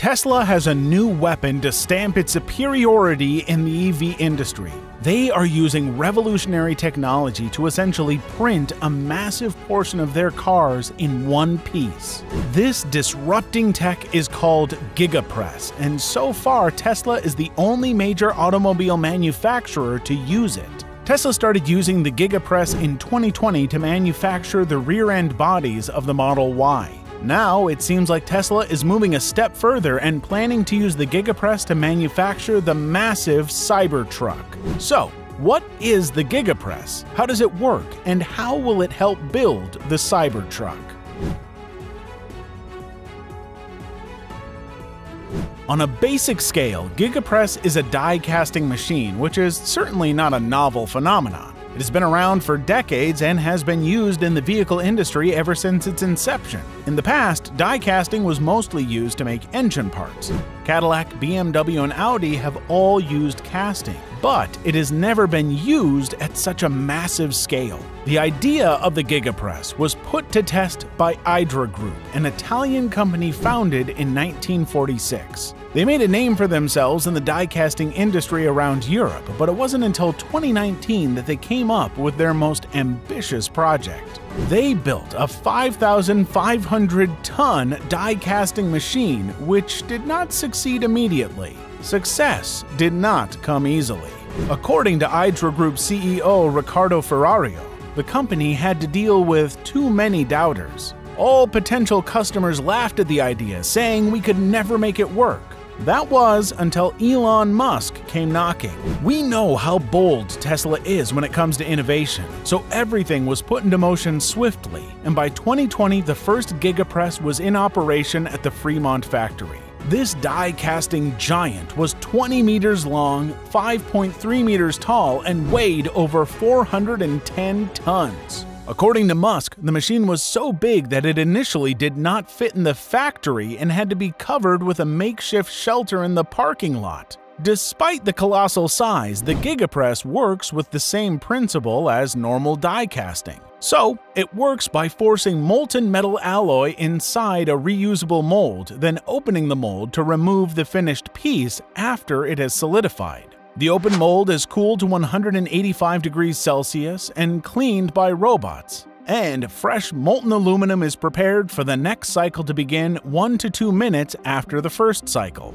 Tesla has a new weapon to stamp its superiority in the EV industry. They are using revolutionary technology to essentially print a massive portion of their cars in one piece. This disrupting tech is called GigaPress, and so far Tesla is the only major automobile manufacturer to use it. Tesla started using the GigaPress in 2020 to manufacture the rear end bodies of the Model Y. Now, it seems like Tesla is moving a step further and planning to use the GigaPress to manufacture the massive Cybertruck. So, what is the GigaPress? How does it work? And how will it help build the Cybertruck? On a basic scale, GigaPress is a die casting machine, which is certainly not a novel phenomenon. It has been around for decades and has been used in the vehicle industry ever since its inception. In the past, die casting was mostly used to make engine parts. Cadillac, BMW, and Audi have all used casting, but it has never been used at such a massive scale. The idea of the GigaPress was put to test by Idra Group, an Italian company founded in 1946. They made a name for themselves in the die casting industry around Europe, but it wasn't until 2019 that they came up with their most ambitious project. They built a 5,500 ton die casting machine, which did not succeed immediately. Success did not come easily. According to Idra Group CEO Riccardo Ferrario, the company had to deal with too many doubters. All potential customers laughed at the idea, saying we could never make it work. That was until Elon Musk came knocking. We know how bold Tesla is when it comes to innovation, so everything was put into motion swiftly, and by 2020 the first GigaPress was in operation at the Fremont factory. This die casting giant was 20 meters long, 5.3 meters tall, and weighed over 410 tons. According to Musk, the machine was so big that it initially did not fit in the factory and had to be covered with a makeshift shelter in the parking lot. Despite the colossal size, the GigaPress works with the same principle as normal die casting. So, it works by forcing molten metal alloy inside a reusable mold, then opening the mold to remove the finished piece after it has solidified. The open mold is cooled to 185 degrees Celsius and cleaned by robots. And fresh molten aluminum is prepared for the next cycle to begin 1 to 2 minutes after the first cycle.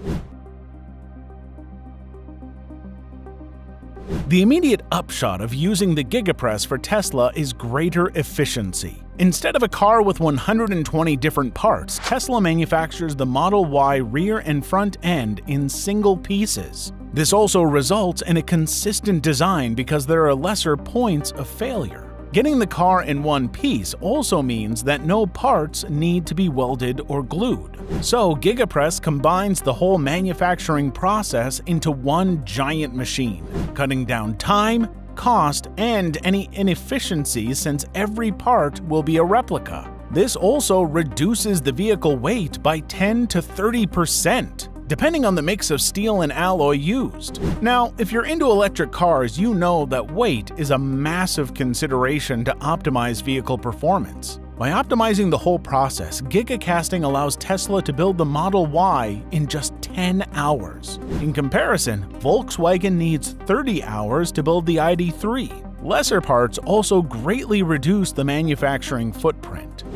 The immediate upshot of using the GigaPress for Tesla is greater efficiency. Instead of a car with 120 different parts, Tesla manufactures the Model Y rear and front end in single pieces. This also results in a consistent design because there are lesser points of failure. Getting the car in one piece also means that no parts need to be welded or glued. So GigaPress combines the whole manufacturing process into one giant machine, cutting down time, cost, and any inefficiencies since every part will be a replica. This also reduces the vehicle weight by 10 to 30 percent depending on the mix of steel and alloy used. Now, if you're into electric cars, you know that weight is a massive consideration to optimize vehicle performance. By optimizing the whole process, GigaCasting allows Tesla to build the Model Y in just 10 hours. In comparison, Volkswagen needs 30 hours to build the ID3. Lesser parts also greatly reduce the manufacturing footprint.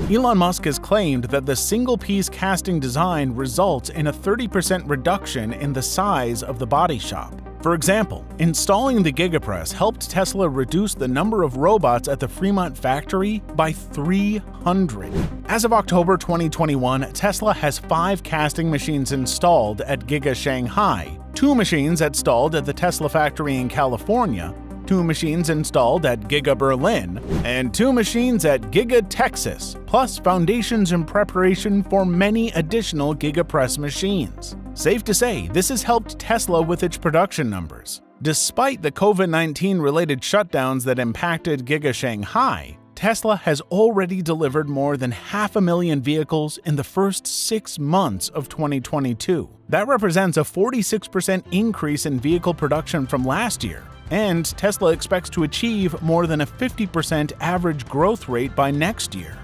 Elon Musk has claimed that the single-piece casting design results in a 30% reduction in the size of the body shop. For example, installing the GigaPress helped Tesla reduce the number of robots at the Fremont factory by 300. As of October 2021, Tesla has five casting machines installed at Giga Shanghai, two machines installed at the Tesla factory in California, two machines installed at Giga Berlin, and two machines at Giga Texas, plus foundations in preparation for many additional GigaPress machines. Safe to say, this has helped Tesla with its production numbers. Despite the COVID 19 related shutdowns that impacted Giga Shanghai, Tesla has already delivered more than half a million vehicles in the first six months of 2022. That represents a 46% increase in vehicle production from last year, and Tesla expects to achieve more than a 50% average growth rate by next year.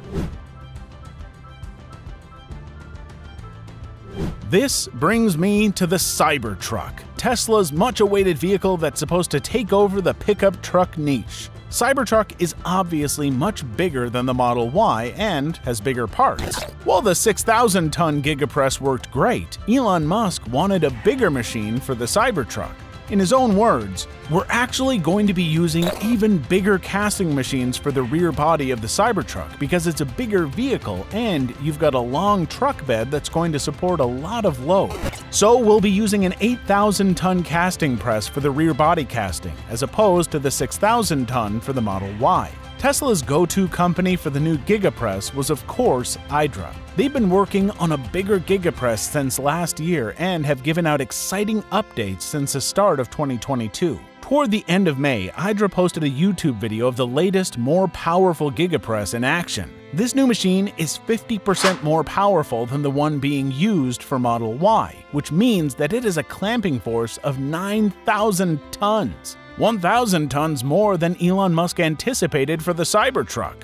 This brings me to the Cybertruck, Tesla's much awaited vehicle that's supposed to take over the pickup truck niche. Cybertruck is obviously much bigger than the Model Y and has bigger parts. While the 6,000 ton Gigapress worked great, Elon Musk wanted a bigger machine for the Cybertruck. In his own words, we're actually going to be using even bigger casting machines for the rear body of the Cybertruck because it's a bigger vehicle and you've got a long truck bed that's going to support a lot of load. So we'll be using an 8,000 ton casting press for the rear body casting, as opposed to the 6,000 ton for the Model Y. Tesla's go-to company for the new Gigapress was of course Idra. They've been working on a bigger Gigapress since last year and have given out exciting updates since the start of 2022. Toward the end of May, Idra posted a YouTube video of the latest, more powerful Gigapress in action. This new machine is 50% more powerful than the one being used for Model Y, which means that it has a clamping force of 9,000 tons. 1,000 tons more than Elon Musk anticipated for the Cybertruck.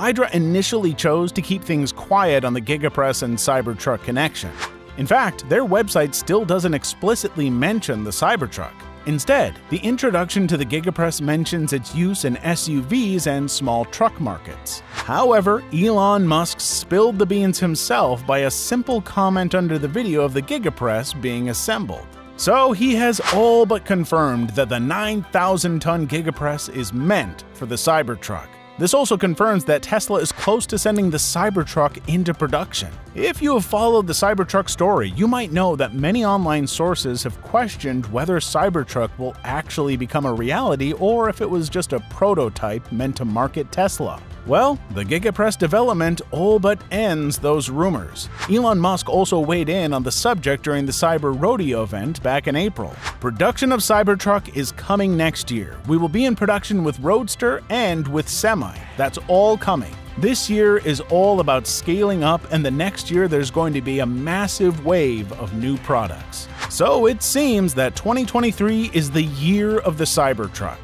Idra initially chose to keep things quiet on the Gigapress and Cybertruck connection. In fact, their website still doesn't explicitly mention the Cybertruck. Instead, the introduction to the Gigapress mentions its use in SUVs and small truck markets. However, Elon Musk spilled the beans himself by a simple comment under the video of the Gigapress being assembled. So he has all but confirmed that the 9,000 ton Gigapress is meant for the Cybertruck. This also confirms that Tesla is close to sending the Cybertruck into production. If you have followed the Cybertruck story, you might know that many online sources have questioned whether Cybertruck will actually become a reality or if it was just a prototype meant to market Tesla. Well, the Gigapress development all but ends those rumors. Elon Musk also weighed in on the subject during the Cyber Rodeo event back in April. Production of Cybertruck is coming next year. We will be in production with Roadster and with Semi. That's all coming. This year is all about scaling up, and the next year there's going to be a massive wave of new products. So it seems that 2023 is the year of the Cybertruck.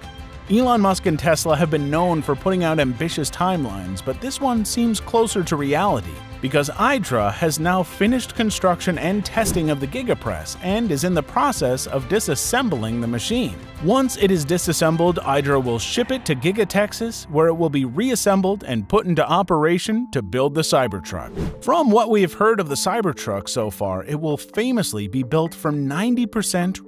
Elon Musk and Tesla have been known for putting out ambitious timelines, but this one seems closer to reality because Idra has now finished construction and testing of the Gigapress and is in the process of disassembling the machine. Once it is disassembled, Idra will ship it to Giga Texas, where it will be reassembled and put into operation to build the Cybertruck. From what we have heard of the Cybertruck so far, it will famously be built from 90%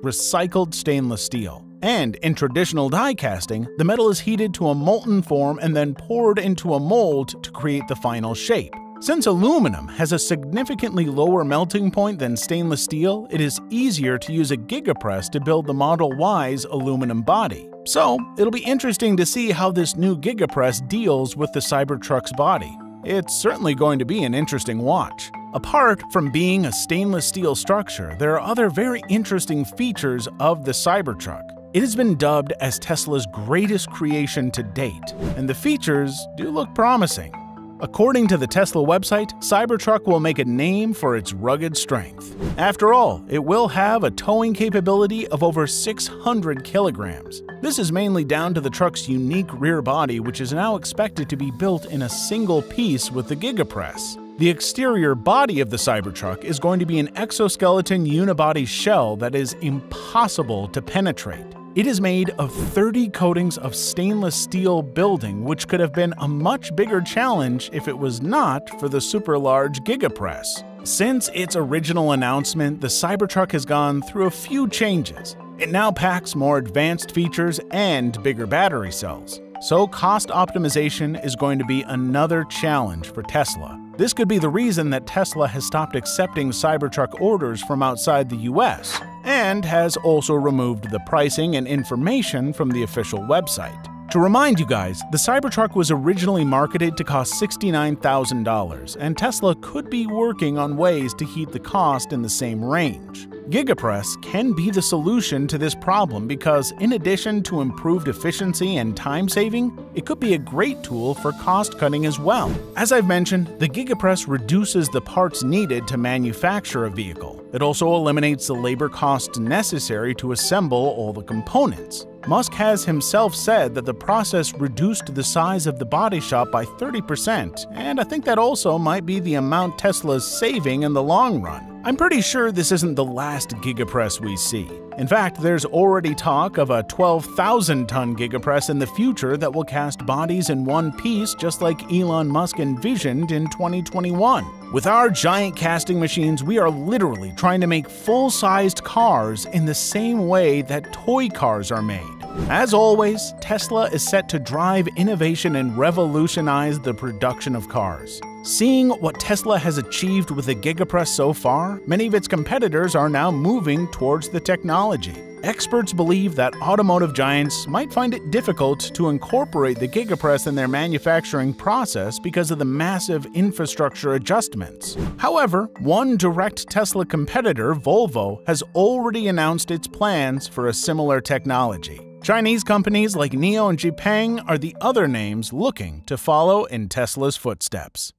recycled stainless steel. And in traditional die casting, the metal is heated to a molten form and then poured into a mold to create the final shape. Since aluminum has a significantly lower melting point than stainless steel, it is easier to use a gigapress to build the Model Y's aluminum body. So, it'll be interesting to see how this new gigapress deals with the Cybertruck's body. It's certainly going to be an interesting watch. Apart from being a stainless steel structure, there are other very interesting features of the Cybertruck. It has been dubbed as Tesla's greatest creation to date, and the features do look promising. According to the Tesla website, Cybertruck will make a name for its rugged strength. After all, it will have a towing capability of over 600 kilograms. This is mainly down to the truck's unique rear body, which is now expected to be built in a single piece with the Gigapress. The exterior body of the Cybertruck is going to be an exoskeleton unibody shell that is impossible to penetrate. It is made of 30 coatings of stainless steel building, which could have been a much bigger challenge if it was not for the super large Gigapress. Since its original announcement, the Cybertruck has gone through a few changes. It now packs more advanced features and bigger battery cells. So, cost optimization is going to be another challenge for Tesla. This could be the reason that Tesla has stopped accepting Cybertruck orders from outside the US and has also removed the pricing and information from the official website. To remind you guys, the Cybertruck was originally marketed to cost $69,000, and Tesla could be working on ways to keep the cost in the same range. Gigapress can be the solution to this problem because, in addition to improved efficiency and time saving, it could be a great tool for cost cutting as well. As I've mentioned, the Gigapress reduces the parts needed to manufacture a vehicle. It also eliminates the labor costs necessary to assemble all the components. Musk has himself said that the process reduced the size of the body shop by 30%, and I think that also might be the amount Tesla's saving in the long run. I'm pretty sure this isn't the last Gigapress we see. In fact, there's already talk of a 12,000 ton Gigapress in the future that will cast bodies in one piece just like Elon Musk envisioned in 2021. With our giant casting machines, we are literally trying to make full sized cars in the same way that toy cars are made. As always, Tesla is set to drive innovation and revolutionize the production of cars. Seeing what Tesla has achieved with the Gigapress so far, many of its competitors are now moving towards the technology. Experts believe that automotive giants might find it difficult to incorporate the Gigapress in their manufacturing process because of the massive infrastructure adjustments. However, one direct Tesla competitor, Volvo, has already announced its plans for a similar technology. Chinese companies like NIO and Xpeng are the other names looking to follow in Tesla's footsteps.